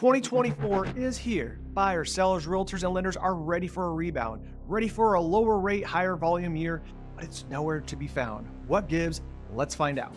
2024 is here. Buyers, sellers, realtors, and lenders are ready for a rebound, ready for a lower rate, higher volume year, but it's nowhere to be found. What gives? Let's find out.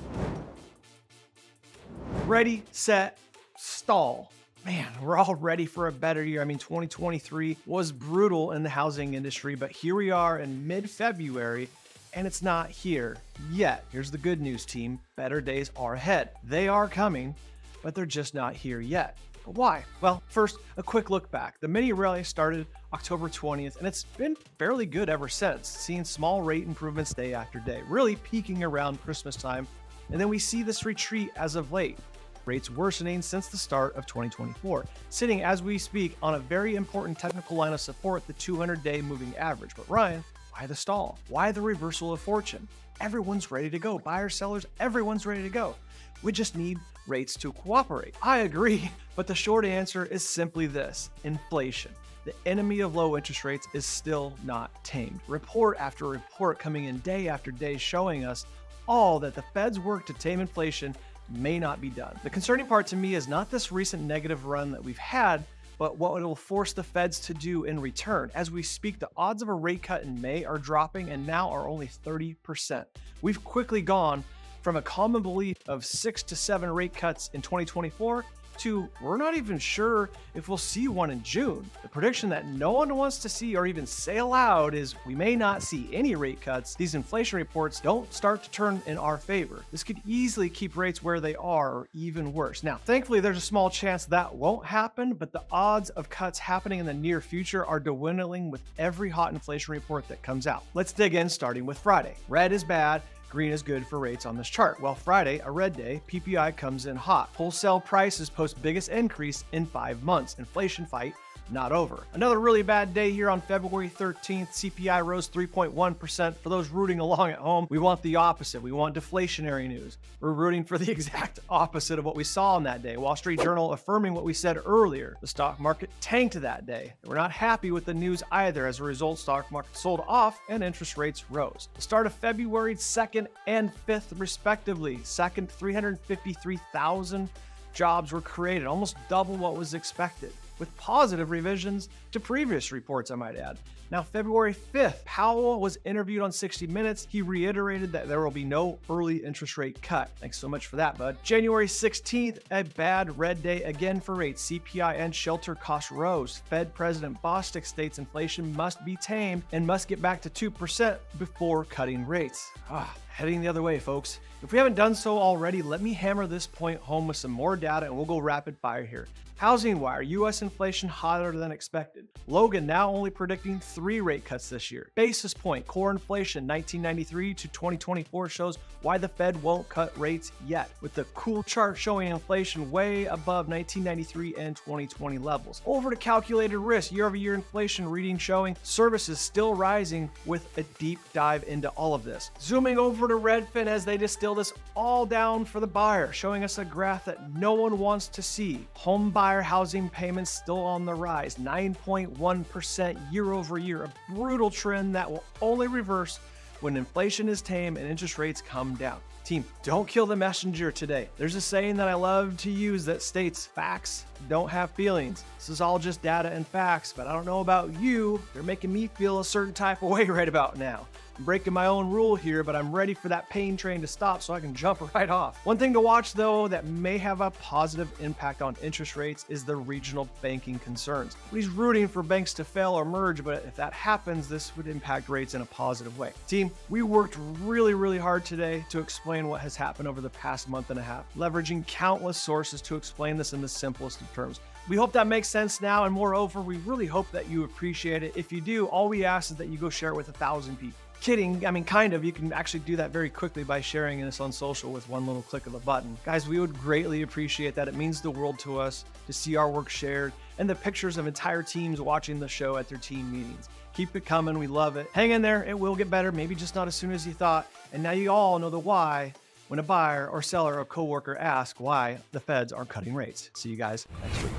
Ready, set, stall. Man, we're all ready for a better year. I mean, 2023 was brutal in the housing industry, but here we are in mid February and it's not here yet. Here's the good news, team better days are ahead. They are coming, but they're just not here yet. But why? Well, first, a quick look back. The mini rally started October 20th, and it's been fairly good ever since, seeing small rate improvements day after day, really peaking around Christmas time. And then we see this retreat as of late, rates worsening since the start of 2024, sitting as we speak on a very important technical line of support, the 200 day moving average. But Ryan, why the stall? Why the reversal of fortune? Everyone's ready to go. Buyers, sellers, everyone's ready to go. We just need rates to cooperate. I agree, but the short answer is simply this inflation. The enemy of low interest rates is still not tamed. Report after report coming in day after day showing us all that the Fed's work to tame inflation may not be done. The concerning part to me is not this recent negative run that we've had, but what it will force the feds to do in return. As we speak, the odds of a rate cut in May are dropping and now are only 30%. We've quickly gone from a common belief of six to seven rate cuts in 2024 to we're not even sure if we'll see one in June. The prediction that no one wants to see or even say aloud is we may not see any rate cuts. These inflation reports don't start to turn in our favor. This could easily keep rates where they are or even worse. Now, thankfully, there's a small chance that won't happen, but the odds of cuts happening in the near future are dwindling with every hot inflation report that comes out. Let's dig in starting with Friday. Red is bad, Green is good for rates on this chart. Well, Friday, a red day, PPI comes in hot. Wholesale prices post biggest increase in five months. Inflation fight not over. Another really bad day here on February 13th. CPI rose 3.1%. For those rooting along at home, we want the opposite. We want deflationary news. We're rooting for the exact opposite of what we saw on that day. Wall Street Journal affirming what we said earlier. The stock market tanked that day. We're not happy with the news either. As a result, stock market sold off and interest rates rose. The start of February 2nd and 5th, respectively. Second, 353,000 jobs were created, almost double what was expected with positive revisions to previous reports, I might add. Now, February 5th, Powell was interviewed on 60 Minutes. He reiterated that there will be no early interest rate cut. Thanks so much for that, bud. January 16th, a bad red day again for rates. CPI and shelter costs rose. Fed President Bostic states inflation must be tamed and must get back to 2% before cutting rates. Ah, heading the other way, folks. If we haven't done so already, let me hammer this point home with some more data and we'll go rapid fire here. Housing Wire, US inflation hotter than expected. Logan now only predicting three rate cuts this year. Basis Point, core inflation 1993 to 2024 shows why the Fed won't cut rates yet, with the cool chart showing inflation way above 1993 and 2020 levels. Over to calculated risk, year over year inflation reading showing services still rising with a deep dive into all of this. Zooming over to Redfin as they distill this all down for the buyer, showing us a graph that no one wants to see. Home housing payments still on the rise, 9.1% year over year, a brutal trend that will only reverse when inflation is tame and interest rates come down. Team, don't kill the messenger today. There's a saying that I love to use that states facts don't have feelings. This is all just data and facts, but I don't know about you. They're making me feel a certain type of way right about now. I'm breaking my own rule here, but I'm ready for that pain train to stop so I can jump right off. One thing to watch though that may have a positive impact on interest rates is the regional banking concerns. He's rooting for banks to fail or merge, but if that happens, this would impact rates in a positive way. Team, we worked really, really hard today to explain what has happened over the past month and a half, leveraging countless sources to explain this in the simplest of terms. We hope that makes sense now, and moreover, we really hope that you appreciate it. If you do, all we ask is that you go share it with a thousand people kidding. I mean, kind of. You can actually do that very quickly by sharing this on social with one little click of a button. Guys, we would greatly appreciate that. It means the world to us to see our work shared and the pictures of entire teams watching the show at their team meetings. Keep it coming. We love it. Hang in there. It will get better. Maybe just not as soon as you thought. And now you all know the why when a buyer or seller or coworker asks why the feds aren't cutting rates. See you guys next week.